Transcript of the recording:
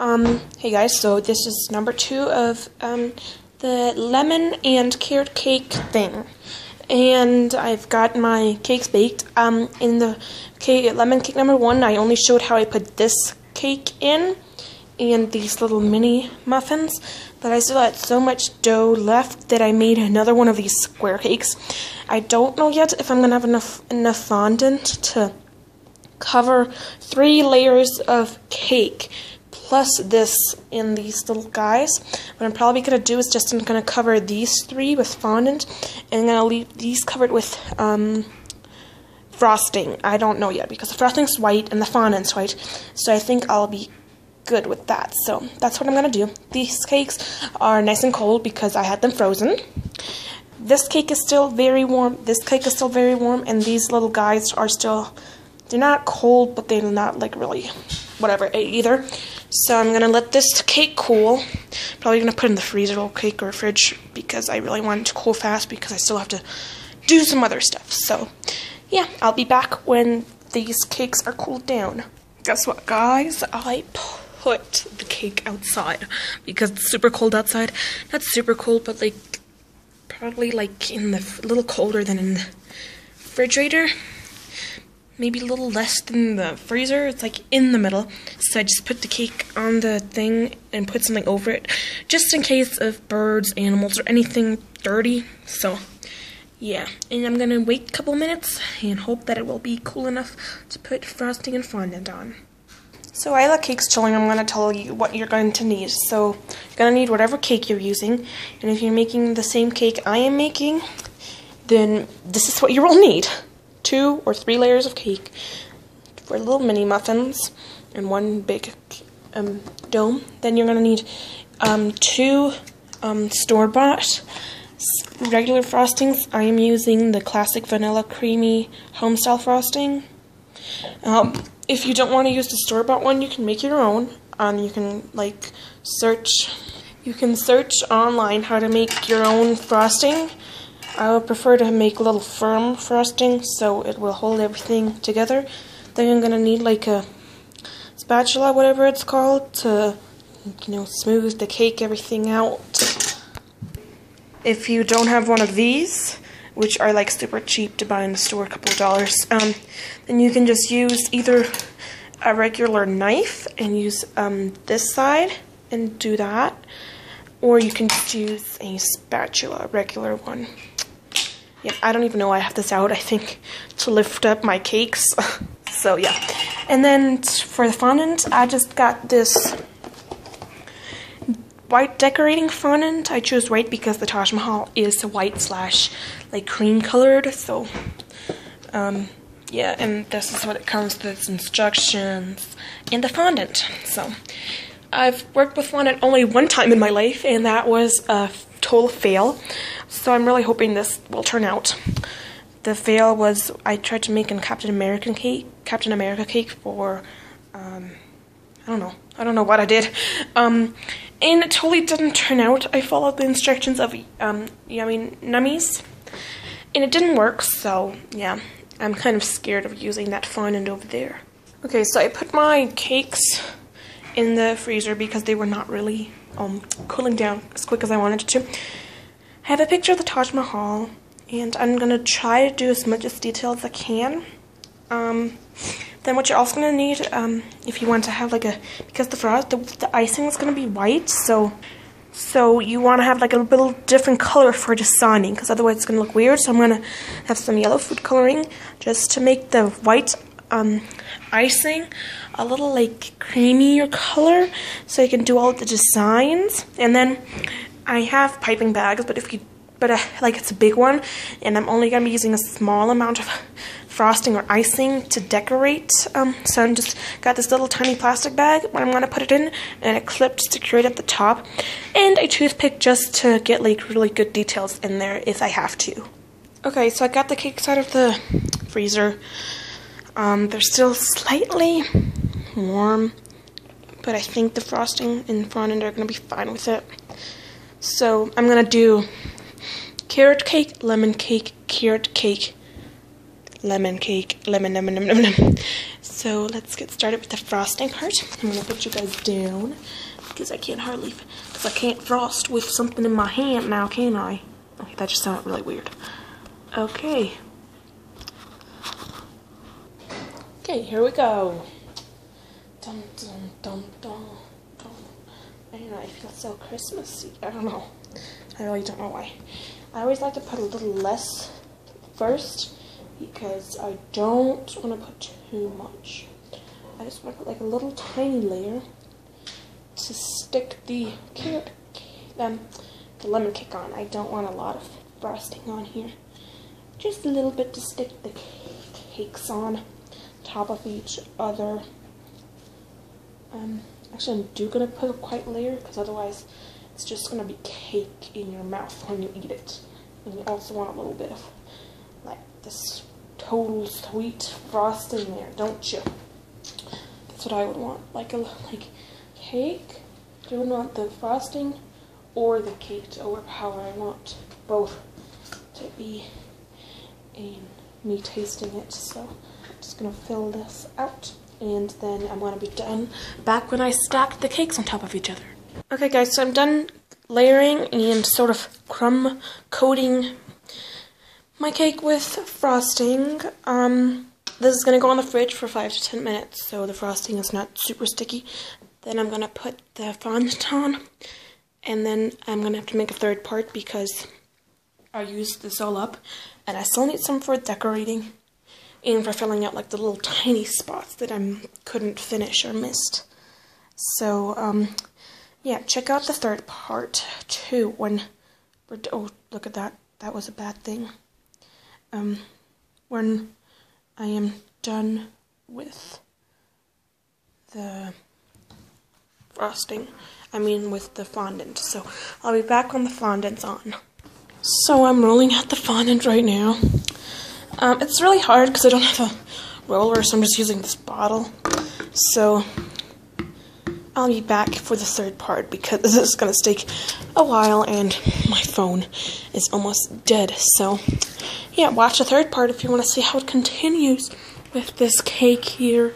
Um, hey guys, so this is number two of um, the lemon and carrot cake thing. And I've got my cakes baked. Um, in the cake, lemon cake number one, I only showed how I put this cake in and these little mini muffins. But I still had so much dough left that I made another one of these square cakes. I don't know yet if I'm going to have enough, enough fondant to cover three layers of cake plus this in these little guys. What I'm probably going to do is just I'm going to cover these three with fondant and I'm going to leave these covered with um, frosting. I don't know yet because the frosting's white and the fondant's white. So I think I'll be good with that. So that's what I'm going to do. These cakes are nice and cold because I had them frozen. This cake is still very warm. This cake is still very warm. And these little guys are still, they're not cold, but they're not like really whatever either. So I'm going to let this cake cool. Probably going to put in the freezer or cake or fridge because I really want it to cool fast because I still have to do some other stuff. So yeah, I'll be back when these cakes are cooled down. Guess what, guys? I put the cake outside because it's super cold outside. Not super cold, but like probably like in the a little colder than in the refrigerator. Maybe a little less than the freezer. It's like in the middle. So I just put the cake on the thing and put something over it, just in case of birds, animals, or anything dirty. So yeah, and I'm gonna wait a couple minutes and hope that it will be cool enough to put frosting and fondant on. So while the cake's chilling, I'm going to tell you what you're going to need. So you're going to need whatever cake you're using. And if you're making the same cake I am making, then this is what you will need. Two or three layers of cake for little mini muffins and one big um, dome. Then you're going to need um, two um, store-bought regular frostings. I am using the classic vanilla creamy home-style frosting. Um, if you don't want to use the store-bought one, you can make your own. Um, you can like search. You can search online how to make your own frosting. I would prefer to make a little firm frosting so it will hold everything together. Then I'm gonna need like a spatula, whatever it's called, to you know smooth the cake, everything out. If you don't have one of these, which are like super cheap to buy in the store, a couple of dollars. Um, then you can just use either a regular knife and use um, this side and do that, or you can use a spatula, a regular one. Yeah, I don't even know why I have this out, I think, to lift up my cakes. so yeah. And then for the fondant, I just got this white decorating fondant. I chose white because the Taj Mahal is white slash like cream colored. So, um, yeah, and this is what it comes with instructions and the fondant. So, I've worked with fondant only one time in my life, and that was a total fail. So I'm really hoping this will turn out. The fail was I tried to make a Captain American cake, Captain America cake for, um, I don't know, I don't know what I did. Um, and it totally didn't turn out. I followed the instructions of um, Yummy Nummies, and it didn't work, so yeah, I'm kind of scared of using that fondant over there. Okay, so I put my cakes in the freezer because they were not really um, cooling down as quick as I wanted to. I have a picture of the Taj Mahal, and I'm going to try to do as much as detail as I can. Um, then what you're also going to need, um, if you want to have like a, because the frost, the, the icing is going to be white, so so you want to have like a little different color for designing, because otherwise it's going to look weird. So I'm going to have some yellow food coloring just to make the white um, icing a little like creamier color, so you can do all the designs. And then I have piping bags, but if you but uh, like it's a big one, and I'm only going to be using a small amount of frosting or icing to decorate. Um, so I'm just got this little tiny plastic bag where I'm to put it in, and a clip to secure it at the top, and a toothpick just to get like really good details in there if I have to. Okay, so I got the cakes out of the freezer. Um, they're still slightly warm, but I think the frosting in front and going to be fine with it. So I'm to do carrot cake, lemon cake, carrot cake, lemon cake, lemon, lemon, lemon, lemon. So let's get started with the frosting part. I'm gonna put you guys down because I can't hardly, because I can't frost with something in my hand now, can I? Okay, that just sounded really weird. Okay. Okay, here we go. Dun dun dun dun. I don't know, I feel so Christmassy. I don't know. I really don't know why. I always like to put a little less first because I don't want to put too much. I just want to put like a little tiny layer to stick the carrot, um, the lemon cake on. I don't want a lot of frosting on here. Just a little bit to stick the cakes on top of each other. Um, actually, I'm do gonna put a quite layer because otherwise it's just gonna be cake in your mouth when you eat it. And you also want a little bit of like this total sweet frosting there, don't you? That's what I would want, like a like cake. Do you want the frosting or the cake to overpower? I want both to be in me tasting it. So I'm just gonna fill this out and then I'm gonna be done back when I stacked the cakes on top of each other. Okay guys, so I'm done layering and sort of crumb coating my cake with frosting. Um, this is gonna go on the fridge for five to ten minutes so the frosting is not super sticky. Then I'm gonna put the fondant on and then I'm gonna have to make a third part because I used this all up and I still need some for decorating and for filling out like the little tiny spots that I couldn't finish or missed. So, um, yeah, check out the third part too when we're, oh, look at that. That was a bad thing. Um, when I am done with the frosting. I mean with the fondant. So I'll be back when the fondant's on. So I'm rolling out the fondant right now. Um, it's really hard because I don't have a roller, so I'm just using this bottle. So I'll be back for the third part because this is going to take a while and my phone is almost dead. So yeah, watch the third part if you want to see how it continues with this cake here.